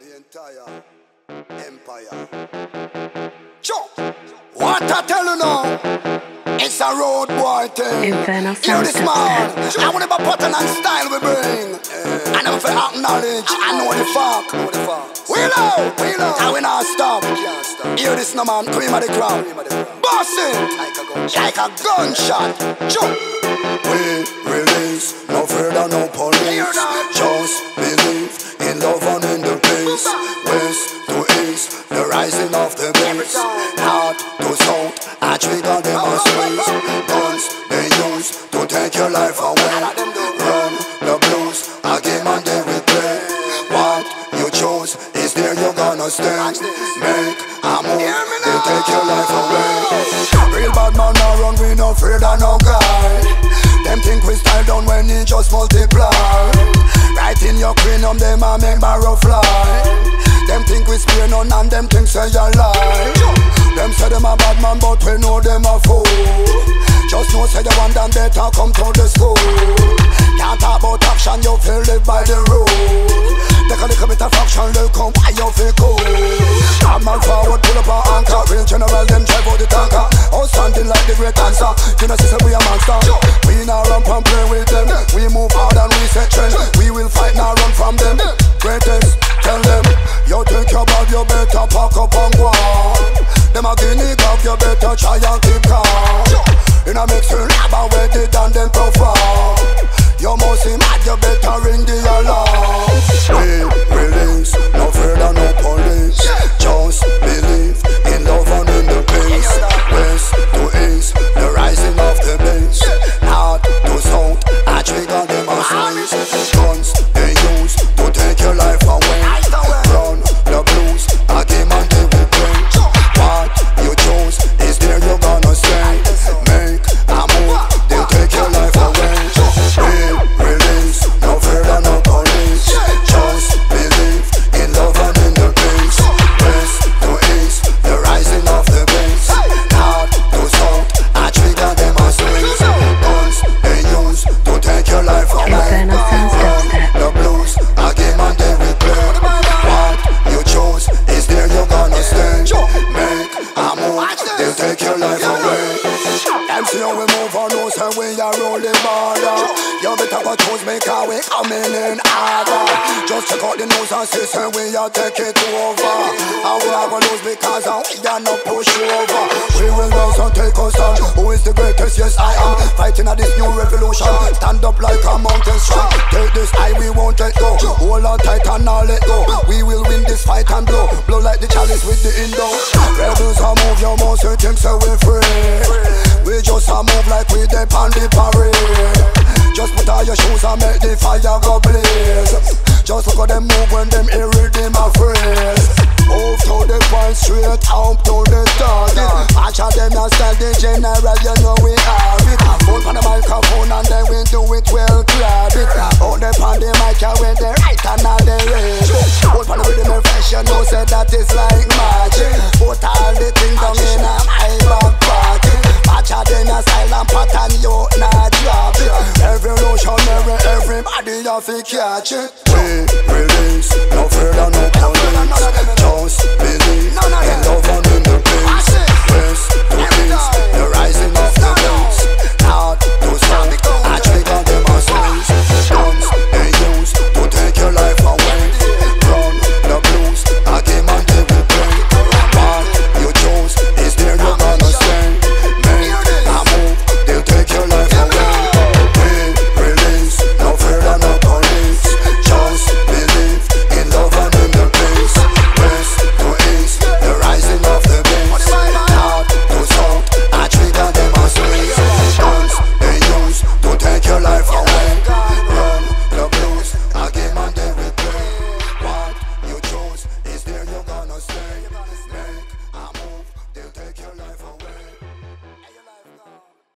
the entire empire. Sure. What I tell you now? It's a road boy thing. Hear this man. I want about pattern and style we bring. I never for acknowledge. I know the fuck. We low. And we not stop. Hear this no man. Cream of the crowd. Bossing. Like a gunshot. Jump. We rising of the beast. North to south. I trigger them a squeeze. Guns they use to take your life away. Run the blues. A game and they will play. What you choose is there you're gonna stay. Make a move. They take your life away. Real bad man run. We no fear of no guy. Them think we style down when it just multiply. Right in your cranium, them a make barrow fly. Them think we spare none and them think say you lie. Them say them a bad man, but we know them a fool. Just know say the one done better come to the school. Can't talk about action, you feel live by the rule. Take a little bit of fraction, look on why you feel cool. Come on forward, pull up our anchor. Real general, them drive out the tanker. Outstanding like the great answer. You know, sister, we a monster. We not run and play with cock, you better try and keep calm. In a mix with lava, where they done them perform. You must see mad, you better ring the alarm. Take your life away. See how we move on, no say we are rolling border. You better go choose me cause we coming in harder. Just check out the news and see say we are take it over. And we are gonna lose because we are not push over. We will rise and take us on. Who is the greatest? Yes I am. Fighting at this new revolution. Stand up like a mountain strong. Take this high, we won't let go. Hold on tight and now let go. We will win this fight and blow. Blow like the chalice with the Indo. Rebels a move, your you think so we free. We just a move like we dey on the parade. Just put on your shoes and make the fire go blaze. Just look at them move when them hear rhythm a phrase. Move to the point straight out to the target. Match of them and style the general, you know we have it. Phone on the microphone and then we do it well, grab it. Hold them on the mic and when they right and now they ready. Hold on the rhythm and fresh, you know say that is like magic. Put all the things down in a my back to catch it.